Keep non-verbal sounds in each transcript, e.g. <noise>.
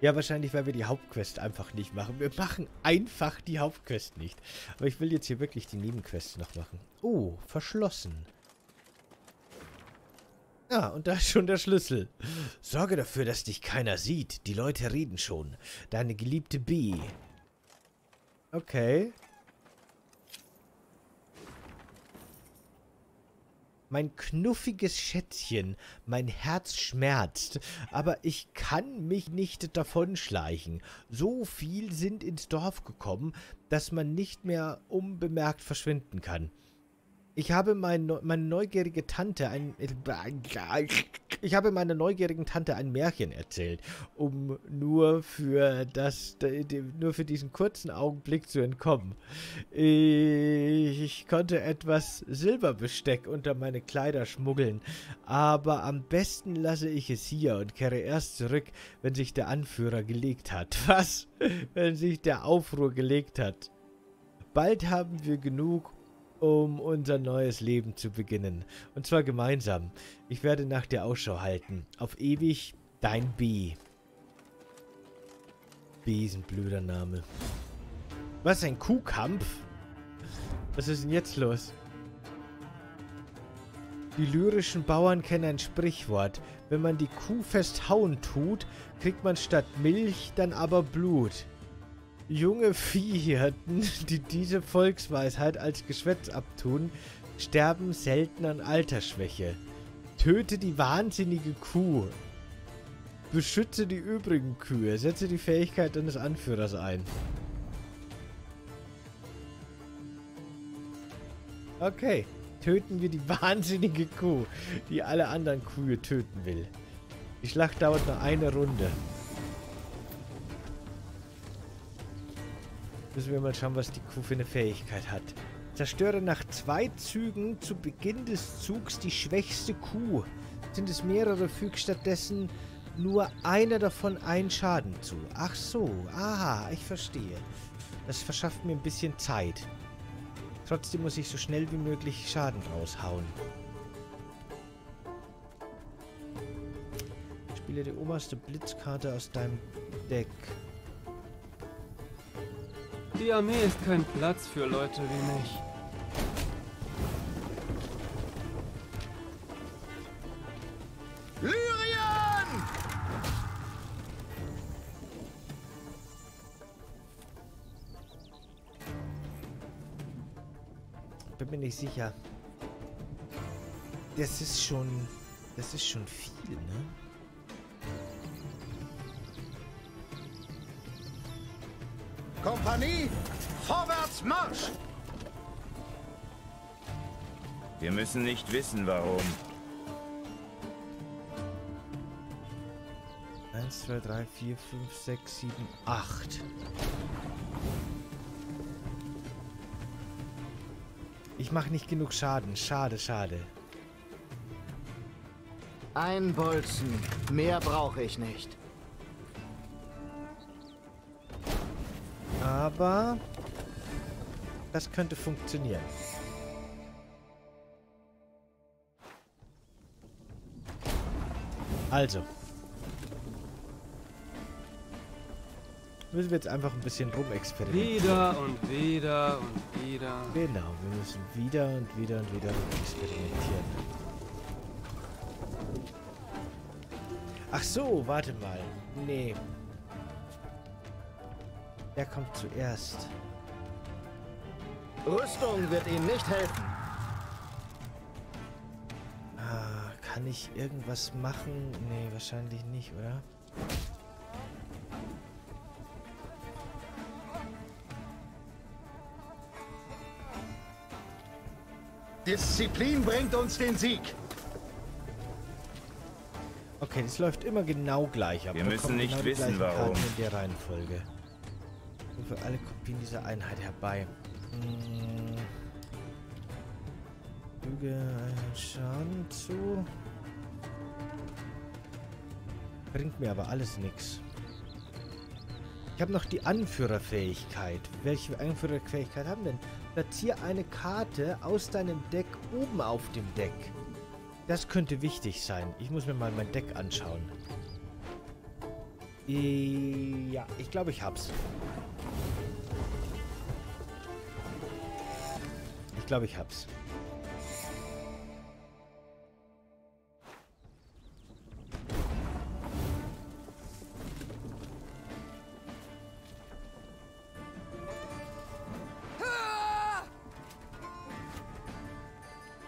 Ja, wahrscheinlich, weil wir die Hauptquest einfach nicht machen. Wir machen einfach die Hauptquest nicht. Aber ich will jetzt hier wirklich die Nebenquests noch machen. Oh, verschlossen. Ja, und da ist schon der Schlüssel. Sorge dafür, dass dich keiner sieht. Die Leute reden schon. Deine geliebte B. Okay. Mein knuffiges Schätzchen, mein Herz schmerzt, aber ich kann mich nicht davonschleichen. So viel sind ins Dorf gekommen, dass man nicht mehr unbemerkt verschwinden kann. Ich habe mein, meine neugierige Tante ein... Ich habe meiner neugierigen Tante ein Märchen erzählt, um nur für das, nur für diesen kurzen Augenblick zu entkommen. Ich konnte etwas Silberbesteck unter meine Kleider schmuggeln, aber am besten lasse ich es hier und kehre erst zurück, wenn sich der Anführer gelegt hat. Was? Wenn sich der Aufruhr gelegt hat. Bald haben wir genug, um unser neues Leben zu beginnen. Und zwar gemeinsam. Ich werde nach dir Ausschau halten. Auf ewig, dein B. B ist ein blöder Name. Was, ein Kuhkampf? Was ist denn jetzt los? Die lyrischen Bauern kennen ein Sprichwort. Wenn man die Kuh fest hauen tut, kriegt man statt Milch dann aber Blut. Junge Viehhirten, <laughs> die diese Volksweisheit als Geschwätz abtun, sterben selten an Altersschwäche. Töte die wahnsinnige Kuh. Beschütze die übrigen Kühe. Setze die Fähigkeit deines Anführers ein. Okay. Töten wir die <laughs> wahnsinnige Kuh, die alle anderen Kühe töten will. Die Schlacht dauert nur eine Runde. Müssen wir mal schauen, was die Kuh für eine Fähigkeit hat. Zerstöre nach zwei Zügen zu Beginn des Zugs die schwächste Kuh. Sind es mehrere, füg stattdessen nur einer davon einen Schaden zu. Ach so, aha, ich verstehe. Das verschafft mir ein bisschen Zeit. Trotzdem muss ich so schnell wie möglich Schaden raushauen. Spiele die oberste Blitzkarte aus deinem Deck. Die Armee ist kein Platz für Leute wie mich. Lyrien! Bin mir nicht sicher. Das ist schon... Das ist schon viel, ne? Kompanie, vorwärts Marsch! Wir müssen nicht wissen, warum. 1, 2, 3, 4, 5, 6, 7, 8. Ich mache nicht genug Schaden. Schade, schade. Ein Bolzen. Mehr brauche ich nicht. Aber das könnte funktionieren. Also. Müssen wir jetzt einfach ein bisschen rumexperimentieren. Wieder und wieder und wieder. Genau, wir müssen wieder und wieder und wieder experimentieren. Ach so, warte mal. Nee. Der kommt zuerst. Rüstung wird Ihnen nicht helfen. Ah, kann ich irgendwas machen? Nee, wahrscheinlich nicht, oder? Disziplin bringt uns den Sieg. Okay, das läuft immer genau gleich ab. Wir müssen nicht genau wissen, gleichen Karten warum. in der Reihenfolge. Für alle Kopien dieser Einheit herbei. Hm. Füge einen Schaden zu. Bringt mir aber alles nichts. Ich habe noch die Anführerfähigkeit. Welche Anführerfähigkeit haben denn? Platziere eine Karte aus deinem Deck oben auf dem Deck. Das könnte wichtig sein. Ich muss mir mal mein Deck anschauen. Ja, ich glaube, ich hab's. Glaube, ich hab's.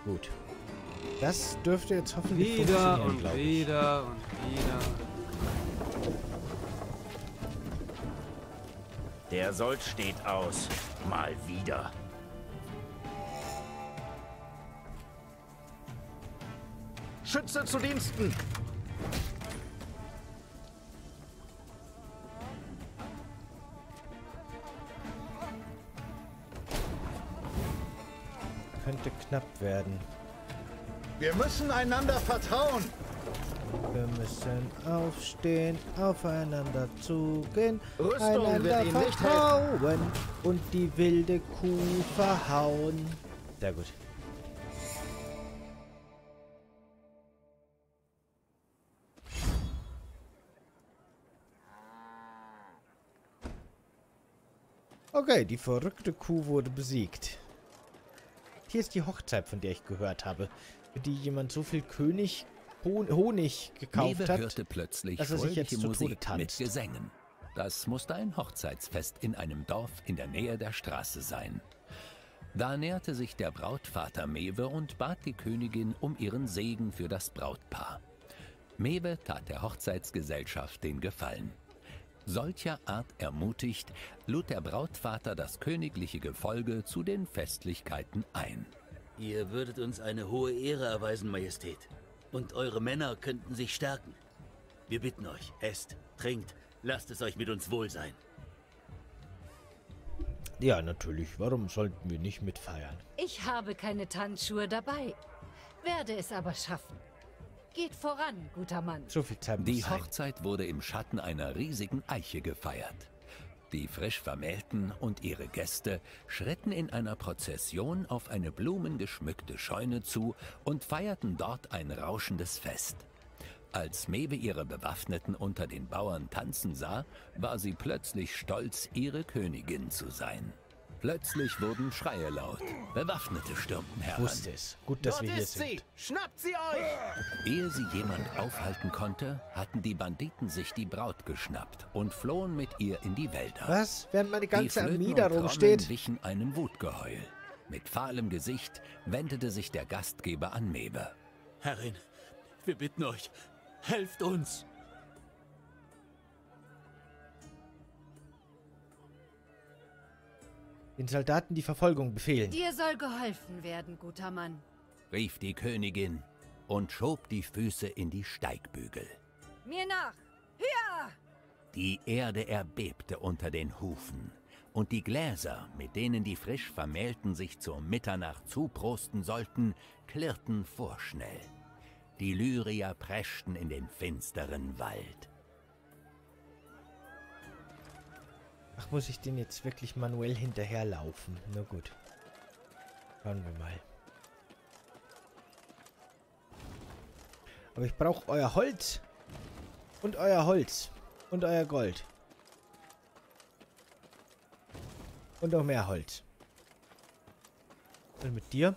Gut. Das dürfte jetzt hoffentlich Wieder funktionieren, und wieder und wieder. Der Sold steht aus. Mal wieder. Schütze zu Diensten! Könnte knapp werden. Wir müssen einander vertrauen. Wir müssen aufstehen, aufeinander zugehen, Rüstung einander vertrauen und die wilde Kuh verhauen. Sehr gut. Okay, die verrückte Kuh wurde besiegt. Hier ist die Hochzeit, von der ich gehört habe, für die jemand so viel König Hon Honig gekauft Nebe hat. hörte plötzlich dass er sich jetzt zu Tode Musik mit tanzt. Gesängen. Das musste ein Hochzeitsfest in einem Dorf in der Nähe der Straße sein. Da näherte sich der Brautvater Mewe und bat die Königin um ihren Segen für das Brautpaar. Mewe tat der Hochzeitsgesellschaft den Gefallen. Solcher Art ermutigt, lud der Brautvater das königliche Gefolge zu den Festlichkeiten ein. Ihr würdet uns eine hohe Ehre erweisen, Majestät. Und eure Männer könnten sich stärken. Wir bitten euch, esst, trinkt, lasst es euch mit uns wohl sein. Ja, natürlich. Warum sollten wir nicht mitfeiern? Ich habe keine Tanzschuhe dabei, werde es aber schaffen. Geht voran, guter Mann. So viel Zeit Die sein. Hochzeit wurde im Schatten einer riesigen Eiche gefeiert. Die frisch Vermählten und ihre Gäste schritten in einer Prozession auf eine blumengeschmückte Scheune zu und feierten dort ein rauschendes Fest. Als Mewe ihre Bewaffneten unter den Bauern tanzen sah, war sie plötzlich stolz, ihre Königin zu sein. Plötzlich wurden Schreie laut. Bewaffnete stürmten Ich heran. wusste es. Gut, dass wir hier sind. Schnappt sie euch! Ehe sie jemand aufhalten konnte, hatten die Banditen sich die Braut geschnappt und flohen mit ihr in die Wälder. Was? Während meine ganze Armee da rumsteht? Wichen einem Wutgeheul. Mit fahlem Gesicht wendete sich der Gastgeber an Mewe. Herrin, wir bitten euch, helft uns! Den Soldaten die Verfolgung befehlen. Dir soll geholfen werden, guter Mann. rief die Königin und schob die Füße in die Steigbügel. Mir nach! Höher! Die Erde erbebte unter den Hufen, und die Gläser, mit denen die frisch Vermählten sich zur Mitternacht zuprosten sollten, klirrten vorschnell. Die Lyrier preschten in den finsteren Wald. Ach, muss ich den jetzt wirklich manuell hinterherlaufen? Na gut. Schauen wir mal. Aber ich brauche euer Holz. Und euer Holz. Und euer Gold. Und noch mehr Holz. Und mit dir?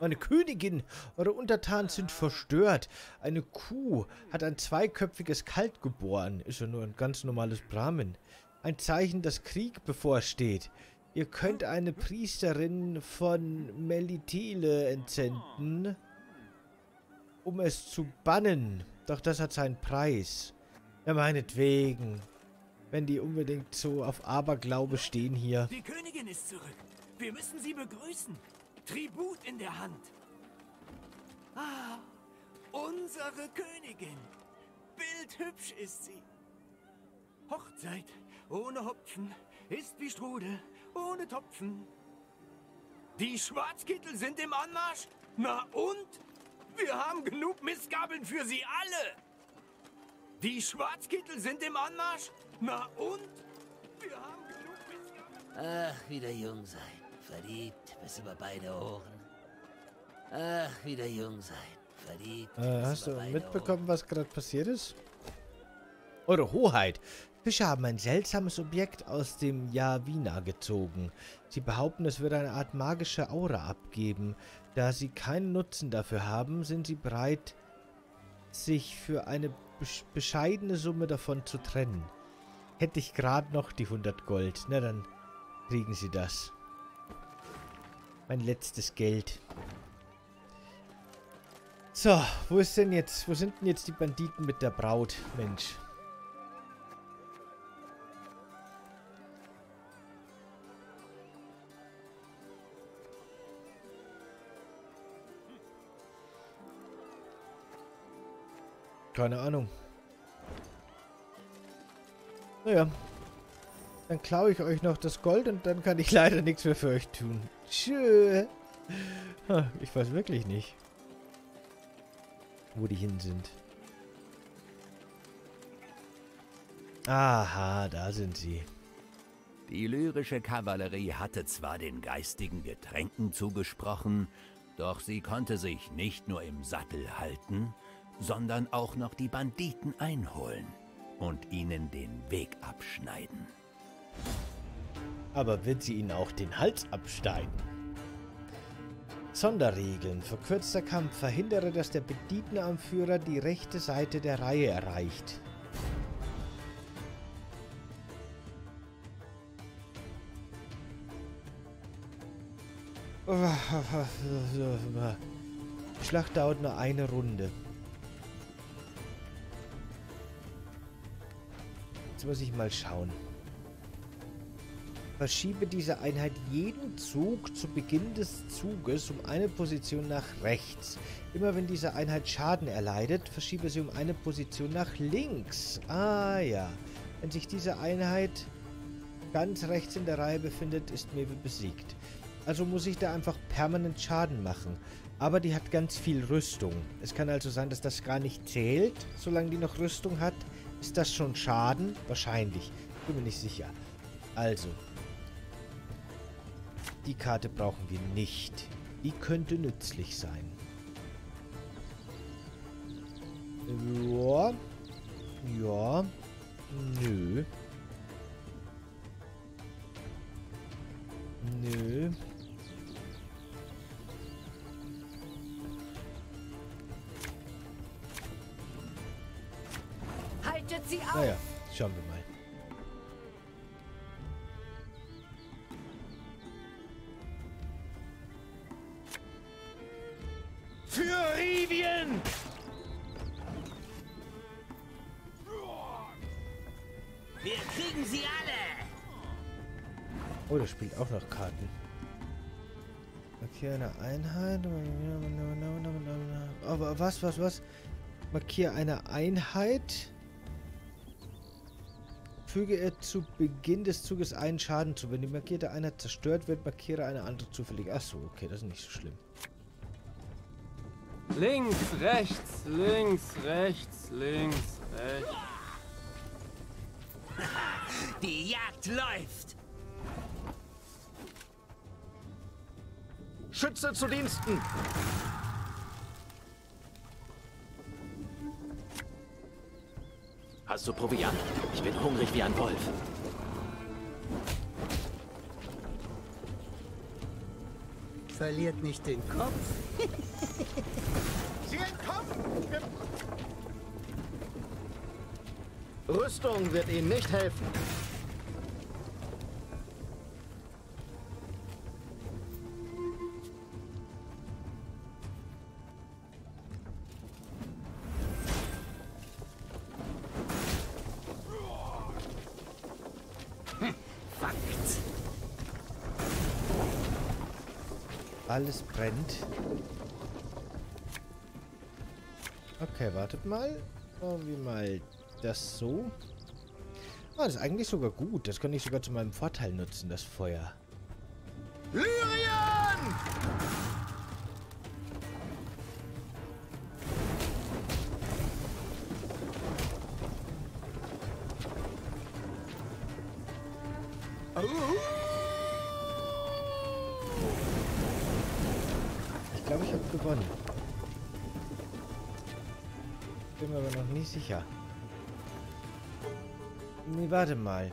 Meine Königin, eure Untertanen sind verstört. Eine Kuh hat ein zweiköpfiges Kalt geboren. Ist ja nur ein ganz normales Brahmin. Ein Zeichen, dass Krieg bevorsteht. Ihr könnt eine Priesterin von Melitele entsenden, um es zu bannen. Doch das hat seinen Preis. Ja, meinetwegen. Wenn die unbedingt so auf Aberglaube stehen hier. Die Königin ist zurück. Wir müssen sie begrüßen. Tribut in der Hand. Ah, unsere Königin. Bildhübsch ist sie. Hochzeit ohne Hopfen ist wie Strudel ohne Topfen. Die Schwarzkittel sind im Anmarsch. Na und? Wir haben genug Mistgabeln für sie alle. Die Schwarzkittel sind im Anmarsch. Na und? Wir haben genug Mistgabeln. Ach, wieder jung sein. Verliebt bis über beide Ohren. Ach, wieder jung sein. Verliebt Äh, hast du mitbekommen, was gerade passiert ist? Eure Hoheit, Fischer haben ein seltsames Objekt aus dem Yavina gezogen. Sie behaupten, es würde eine Art magische Aura abgeben. Da sie keinen Nutzen dafür haben, sind sie bereit, sich für eine bescheidene Summe davon zu trennen. Hätte ich gerade noch die 100 Gold. Na, dann kriegen sie das. Mein letztes Geld. So, wo ist denn jetzt, wo sind denn jetzt die Banditen mit der Braut? Mensch. Keine Ahnung. Naja. Dann klaue ich euch noch das Gold und dann kann ich <laughs> leider nichts mehr für euch tun. Tschö. Ich weiß wirklich nicht, wo die hin sind. Aha, da sind sie. Die lyrische Kavallerie hatte zwar den geistigen Getränken zugesprochen, doch sie konnte sich nicht nur im Sattel halten, sondern auch noch die Banditen einholen und ihnen den Weg abschneiden. Aber wird sie ihnen auch den Hals abschneiden? Sonderregeln. Verkürzter Kampf. Verhindere, dass der Banditenanführer die rechte Seite der Reihe erreicht. <laughs> Schlacht dauert nur eine Runde. Jetzt muss ich mal schauen. Verschiebe diese Einheit jeden Zug zu Beginn des Zuges um eine Position nach rechts. Immer wenn diese Einheit Schaden erleidet, verschiebe sie um eine Position nach links. Ah ja. Wenn sich diese Einheit ganz rechts in der Reihe befindet, ist Mewe besiegt. Also muss ich da einfach permanent Schaden machen. Aber die hat ganz viel Rüstung. Es kann also sein, dass das gar nicht zählt, solange die noch Rüstung hat. Ist das schon Schaden? Wahrscheinlich. Bin mir nicht sicher. Also. Die Karte brauchen wir nicht. Die könnte nützlich sein. Ja. Ja. Nö. Nö. Auf! Naja, schauen wir mal. Für Rivien! Wir kriegen sie alle! Oh, das spielt auch noch Karten. Markiere eine Einheit. Aber was, was, was? Markiere eine Einheit. Füge er zu Beginn des Zuges einen Schaden zu. Wenn die markierte Einheit zerstört wird, markiere eine andere zufällig. Achso, okay, das ist nicht so schlimm. Links, rechts, links, rechts, links, rechts. Die Jagd läuft! Schütze zu Diensten! Hast du Proviant? Ich bin hungrig wie ein Wolf. Verliert nicht den Kopf. Sie entkommen! Rüstung wird ihnen nicht helfen. Alles brennt. Okay, wartet mal. Machen wir mal das so. Ah, das ist eigentlich sogar gut. Das kann ich sogar zu meinem Vorteil nutzen, das Feuer. Lyrien! Ich glaube, ich habe gewonnen. Bin mir aber noch nicht sicher. Nee, warte mal.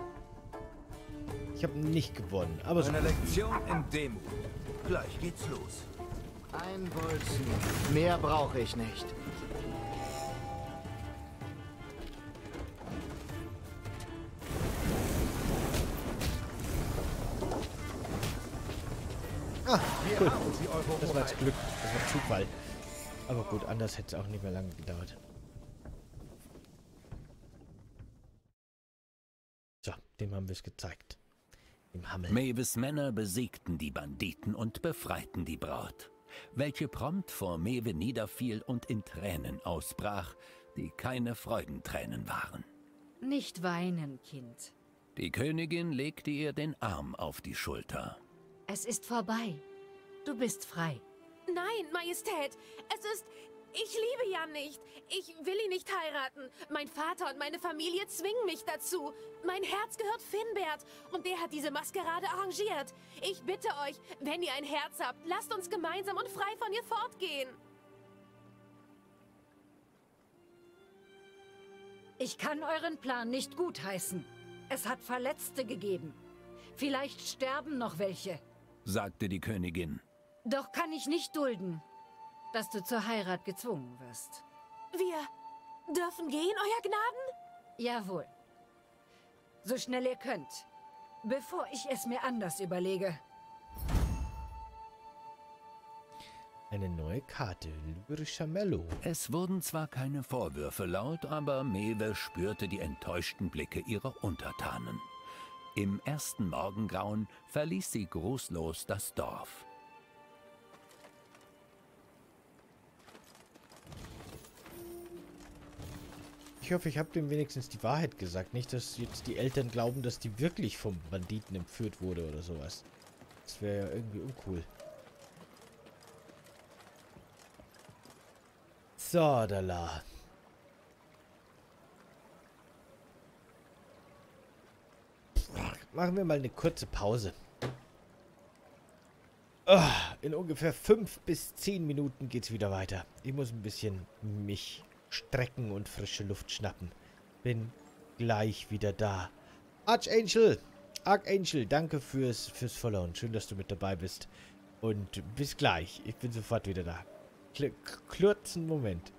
Ich habe nicht gewonnen, aber so. Eine Lektion in Demut. Gleich geht's los. Ein Bolzen. Mehr brauche ich nicht. Glück. Das war Zufall. Aber gut, anders hätte es auch nicht mehr lange gedauert. So, dem haben wir es gezeigt. Dem Hammel. Mavis Männer besiegten die Banditen und befreiten die Braut, welche prompt vor Mewe niederfiel und in Tränen ausbrach, die keine Freudentränen waren. Nicht weinen, Kind. Die Königin legte ihr den Arm auf die Schulter. Es ist vorbei. Du bist frei. Nein, Majestät, es ist... Ich liebe Jan nicht. Ich will ihn nicht heiraten. Mein Vater und meine Familie zwingen mich dazu. Mein Herz gehört Finbert und der hat diese Maskerade arrangiert. Ich bitte euch, wenn ihr ein Herz habt, lasst uns gemeinsam und frei von ihr fortgehen. Ich kann euren Plan nicht gutheißen. Es hat Verletzte gegeben. Vielleicht sterben noch welche. sagte die Königin. Doch kann ich nicht dulden, dass du zur Heirat gezwungen wirst. Wir dürfen gehen, Euer Gnaden? Jawohl. So schnell ihr könnt. Bevor ich es mir anders überlege. Eine neue Karte. Lyrischer Mello. Es wurden zwar keine Vorwürfe laut, aber Mewe spürte die enttäuschten Blicke ihrer Untertanen. Im ersten Morgengrauen verließ sie grußlos das Dorf. Ich hoffe, ich habe dem wenigstens die Wahrheit gesagt. Nicht, dass jetzt die Eltern glauben, dass die wirklich vom Banditen entführt wurde oder sowas. Das wäre ja irgendwie uncool. So, da la. Machen wir mal eine kurze Pause. Ah, in ungefähr fünf bis zehn Minuten geht's wieder weiter. Ich muss ein bisschen mich strecken und frische Luft schnappen. Bin gleich wieder da. Archangel! Archangel, danke fürs, fürs Followen. Schön, dass du mit dabei bist. Und bis gleich. Ich bin sofort wieder da. Kl kurzen Moment.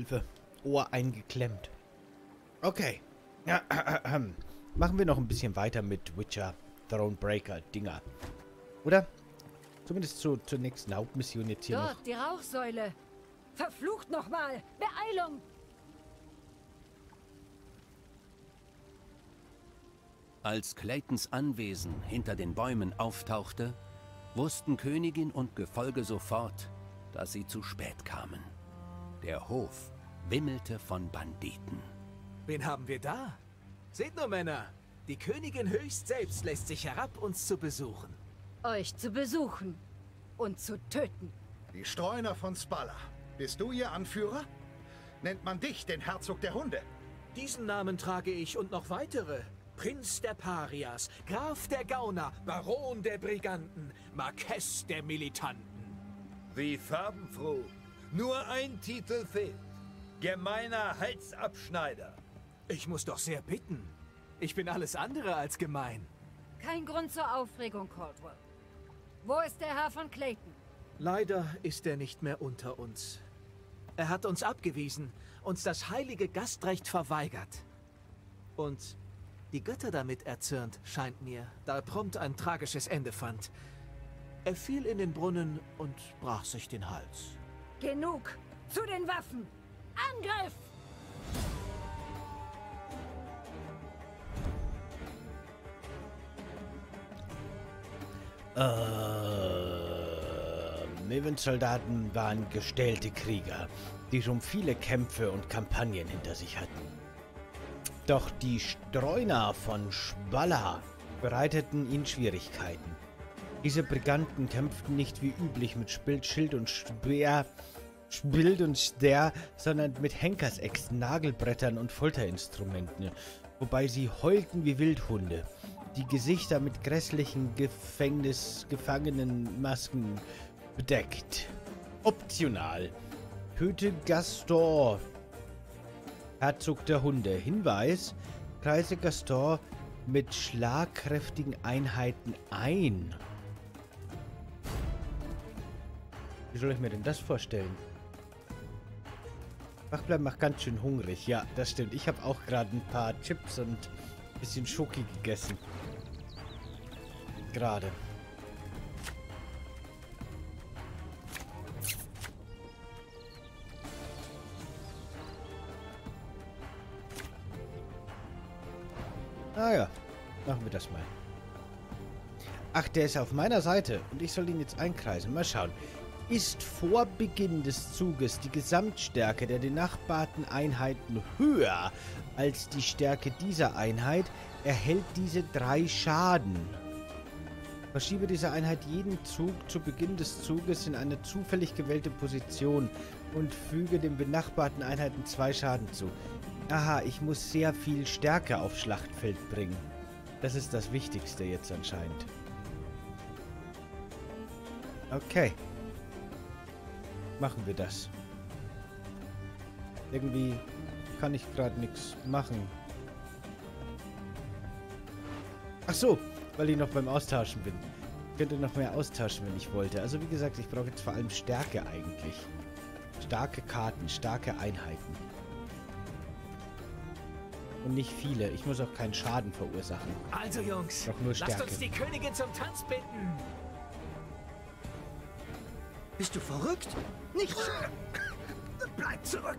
Hilfe. Ohr eingeklemmt. Okay. Ja, <clears throat> Machen wir noch ein bisschen weiter mit Witcher Thronebreaker Dinger. Oder? Zumindest zu, zur nächsten Hauptmission jetzt hier Dort, noch. die Rauchsäule. Verflucht nochmal. Beeilung. Als Claytons Anwesen hinter den Bäumen auftauchte, wussten Königin und Gefolge sofort, dass sie zu spät kamen. Der Hof wimmelte von Banditen. Wen haben wir da? Seht nur, Männer. Die Königin höchst selbst lässt sich herab, uns zu besuchen. Euch zu besuchen. Und zu töten. Die Streuner von Spalla. Bist du ihr Anführer? Nennt man dich den Herzog der Hunde? Diesen Namen trage ich und noch weitere. Prinz der Parias, Graf der Gauner, Baron der Briganten, Marquess der Militanten. Wie farbenfroh. Nur ein Titel fehlt. Gemeiner Halsabschneider. Ich muss doch sehr bitten. Ich bin alles andere als gemein. Kein Grund zur Aufregung, Caldwell. Wo ist der Herr von Clayton? Leider ist er nicht mehr unter uns. Er hat uns abgewiesen, uns das heilige Gastrecht verweigert. Und die Götter damit erzürnt, scheint mir, da er prompt ein tragisches Ende fand. Er fiel in den Brunnen und brach sich den Hals. Genug! Zu den Waffen! Angriff! Äh, Mivens Soldaten waren gestellte Krieger, die schon viele Kämpfe und Kampagnen hinter sich hatten. Doch die Streuner von Spalla bereiteten ihnen Schwierigkeiten. Diese Briganten kämpften nicht wie üblich mit Spild, Schild und Speer, Spild und Ster, sondern mit Henkersäxten, Nagelbrettern und Folterinstrumenten, wobei sie heulten wie Wildhunde die Gesichter mit grässlichen Gefängnisgefangenenmasken bedeckt. Optional. Töte Gaston. Herzog der Hunde. Hinweis. Kreise Gaston mit schlagkräftigen Einheiten ein. Wie soll ich mir denn das vorstellen? Wachbleiben macht ganz schön hungrig. Ja, das stimmt. Ich habe auch gerade ein paar Chips und ein bisschen Schoki gegessen. Gerade. Ah ja, machen wir das mal. Ach, der ist auf meiner Seite und ich soll ihn jetzt einkreisen. Mal schauen. Ist vor Beginn des Zuges die Gesamtstärke der benachbarten Einheiten höher als die Stärke dieser Einheit, erhält diese drei Schaden. Verschiebe diese Einheit jeden Zug zu Beginn des Zuges in eine zufällig gewählte Position und füge den benachbarten Einheiten zwei Schaden zu. Aha, ich muss sehr viel Stärke aufs Schlachtfeld bringen. Das ist das Wichtigste jetzt anscheinend. Okay. Machen wir das. Irgendwie kann ich gerade nichts machen. Ach so, weil ich noch beim Austauschen bin. Ich könnte noch mehr austauschen, wenn ich wollte. Also wie gesagt, ich brauche jetzt vor allem Stärke eigentlich. Starke Karten, starke Einheiten. Und nicht viele. Ich muss auch keinen Schaden verursachen. Also Jungs, Doch nur lasst Stärke. uns die Königin zum Tanz bitten. Bist du verrückt? Nicht. Bleib zurück!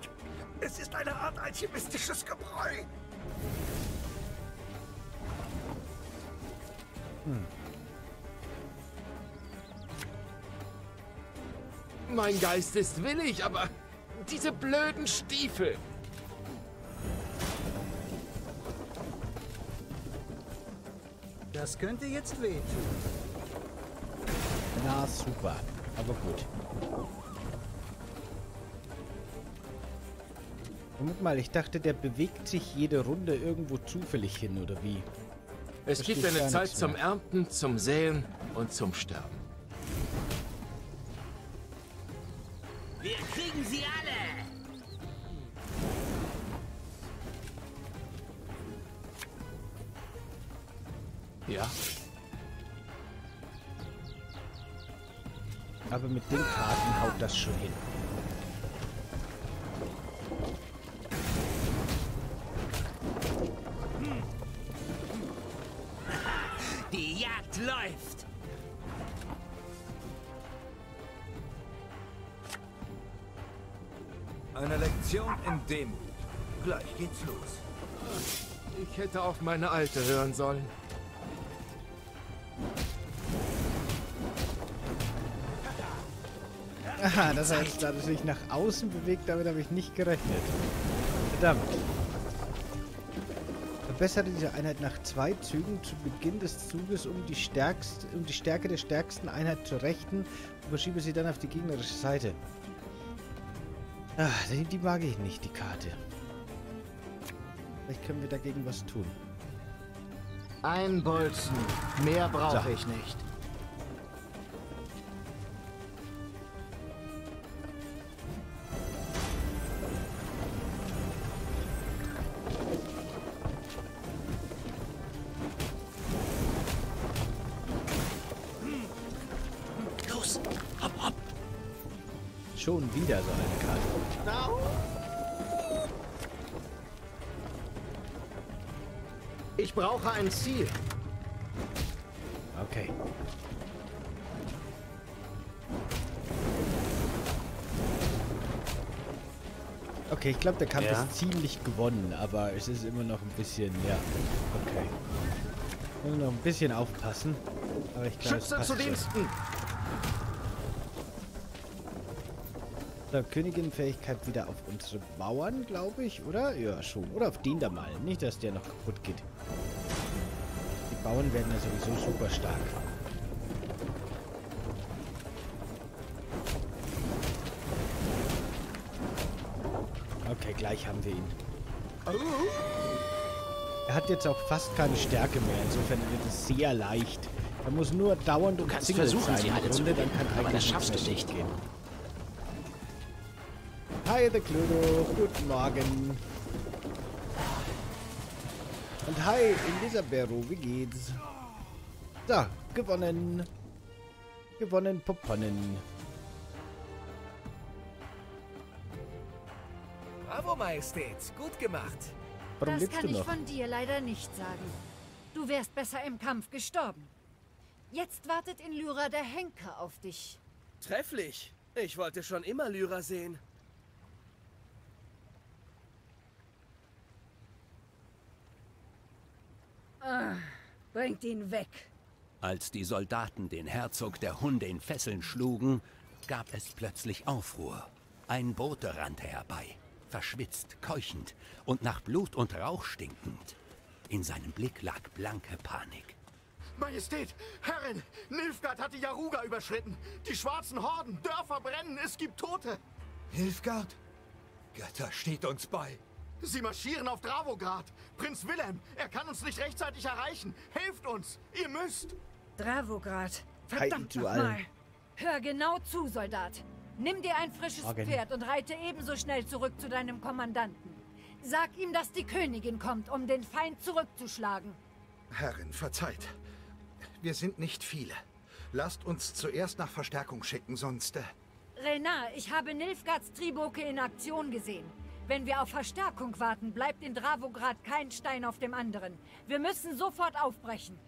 Es ist eine Art alchemistisches Gebräu! Mein Geist ist willig, aber diese blöden Stiefel. Das könnte jetzt wehtun. Na, super. Aber gut. Moment mal, ich dachte, der bewegt sich jede Runde irgendwo zufällig hin, oder wie? Es Verstehe gibt eine Zeit zum. Ernten, zum Säen und zum Sterben. Wir kriegen sie alle! Ja? Aber mit den Karten haut das schon hin. Läuft! Eine Lektion in Demut. Gleich geht's los. Ich hätte auf meine Alte hören sollen. Aha, dass er jetzt dadurch sich nach außen bewegt, damit habe ich nicht gerechnet. Verdammt. Verbessere diese Einheit nach zwei Zügen zu Beginn des Zuges um die, stärkste, um die Stärke der stärksten Einheit zur rechten und verschiebe sie dann auf die gegnerische Seite. Ah, die, die mag ich nicht, die Karte. Vielleicht können wir dagegen was tun. Ein Bolzen. Mehr brauche So. ich nicht. Schon wieder so eine Karte. Ich brauche ein Ziel. Okay. Okay, ich glaube, der Kampf Ja. ist ziemlich gewonnen, aber es ist immer noch ein bisschen, ja. Okay. Muss noch ein bisschen aufpassen. Aber ich glaube, es Schütze passt zu schon. So, Königin-Fähigkeit wieder auf unsere Bauern, glaube ich, oder? Ja, schon. Oder auf den da mal. Nicht, dass der noch kaputt geht. Die Bauern werden ja sowieso super stark. Okay, gleich haben wir ihn. Er hat jetzt auch fast keine Stärke mehr. Insofern wird es sehr leicht. Er muss nur dauernd und kannst Single versuchen, sein sie alle zu Grunde, dann kann aber das schaffst du nicht. schiefgehen. Hi, der Cluedo. Guten Morgen. Und hi, Elisabero. Wie geht's? So, gewonnen. Gewonnen, Poponnen. Bravo, Majestät. Gut gemacht. Warum das kann du ich von dir leider nicht sagen. Du wärst besser im Kampf gestorben. Jetzt wartet in Lyra der Henker auf dich. Trefflich. Ich wollte schon immer Lyra sehen. Ah, bringt ihn weg. Als die Soldaten den Herzog der Hunde in Fesseln schlugen, gab es plötzlich Aufruhr. Ein Bote rannte herbei, verschwitzt, keuchend und nach Blut und Rauch stinkend. In seinem Blick lag blanke Panik. Majestät, Herrin, Nilfgaard hat die Jaruga überschritten. Die schwarzen Horden, Dörfer brennen, es gibt Tote. Hilfgard? Götter steht uns bei. Sie marschieren auf Dravograd. Prinz Wilhelm, er kann uns nicht rechtzeitig erreichen. Helft uns, ihr müsst. Dravograd. Verdammt du nochmal. All. Hör genau zu, Soldat. Nimm dir ein frisches Morgen. Pferd und reite ebenso schnell zurück zu deinem Kommandanten. Sag ihm, dass die Königin kommt, um den Feind zurückzuschlagen. Herrin, verzeiht. Wir sind nicht viele. Lasst uns zuerst nach Verstärkung schicken, sonst... Äh, Renar, ich habe Nilfgaards Triboke in Aktion gesehen. Wenn wir auf Verstärkung warten, bleibt in Dravograd kein Stein auf dem anderen. Wir müssen sofort aufbrechen.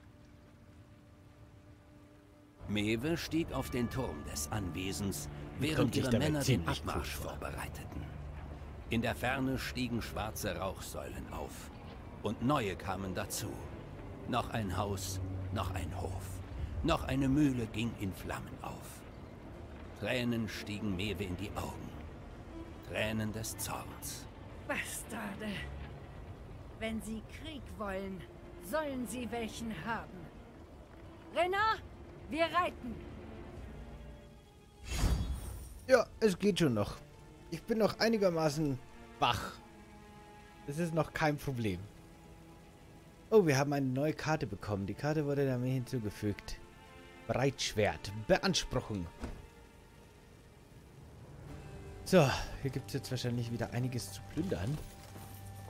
Mewe stieg auf den Turm des Anwesens, während ihre Männer den Abmarsch vorbereiteten. In der Ferne stiegen schwarze Rauchsäulen auf. Und neue kamen dazu. Noch ein Haus, noch ein Hof. Noch eine Mühle ging in Flammen auf. Tränen stiegen Mewe in die Augen. Tränen des Zorns. Bastarde. Wenn sie Krieg wollen, sollen sie welchen haben. Renar, wir reiten. Ja, es geht schon noch. Ich bin noch einigermaßen wach. Das ist noch kein Problem. Oh, wir haben eine neue Karte bekommen. Die Karte wurde damit hinzugefügt. Breitschwert. Beanspruchung. So, hier gibt es jetzt wahrscheinlich wieder einiges zu plündern.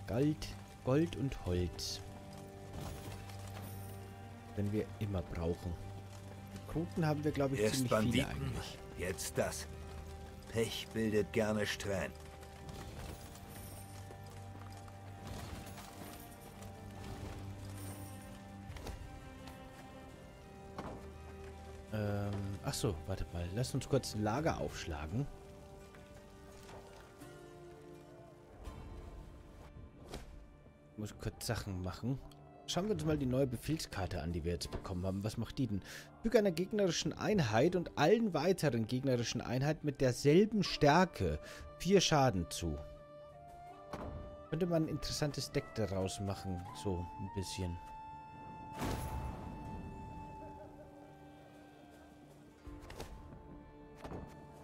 Gold, Gold und Holz. Wenn wir immer brauchen. Quoten haben wir, glaube ich, Erst ziemlich viele Banditen, eigentlich. jetzt das. Pech bildet gerne Strähnen. Ähm, achso, warte mal. Lass uns kurz ein Lager aufschlagen. Muss kurz Sachen machen. Schauen wir uns mal die neue Befehlskarte an, die wir jetzt bekommen haben. Was macht die denn? Füge einer gegnerischen Einheit und allen weiteren gegnerischen Einheiten mit derselben Stärke vier Schaden zu. Könnte man ein interessantes Deck daraus machen. So, ein bisschen.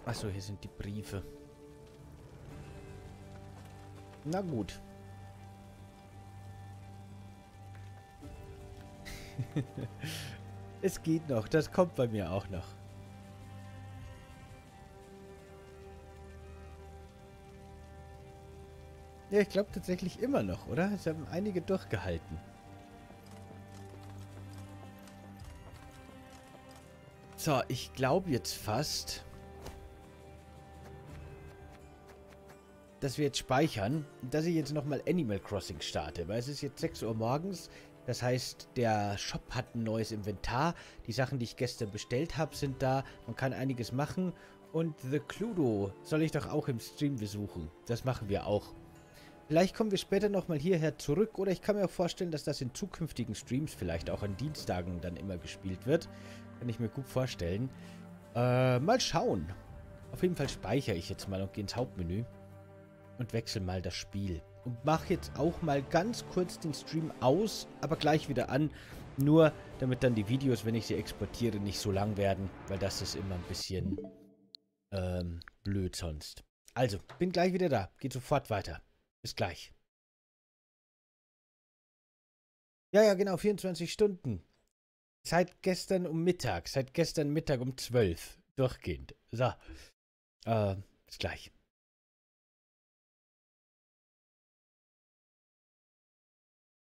Achso, hier sind die Briefe. Na gut. <laughs> es geht noch. Das kommt bei mir auch noch. Ja, ich glaube tatsächlich immer noch, oder? Es haben einige durchgehalten. So, ich glaube jetzt fast, dass wir jetzt speichern, dass ich jetzt nochmal Animal Crossing starte, weil es ist jetzt 6 Uhr morgens. Das heißt, der Shop hat ein neues Inventar. Die Sachen, die ich gestern bestellt habe, sind da. Man kann einiges machen. Und The Cluedo soll ich doch auch im Stream besuchen. Das machen wir auch. Vielleicht kommen wir später nochmal hierher zurück oder ich kann mir auch vorstellen, dass das in zukünftigen Streams vielleicht auch an Dienstagen dann immer gespielt wird. Kann ich mir gut vorstellen. Äh, mal schauen. Auf jeden Fall speichere ich jetzt mal und gehe ins Hauptmenü und wechsle mal das Spiel. Und mache jetzt auch mal ganz kurz den Stream aus, aber gleich wieder an. Nur damit dann die Videos, wenn ich sie exportiere, nicht so lang werden, weil das ist immer ein bisschen ähm, blöd sonst. Also, bin gleich wieder da. Geht sofort weiter. Bis gleich. Ja, ja, genau, 24 Stunden. Seit gestern um Mittag, seit gestern Mittag um 12. Durchgehend. So. Äh, bis gleich.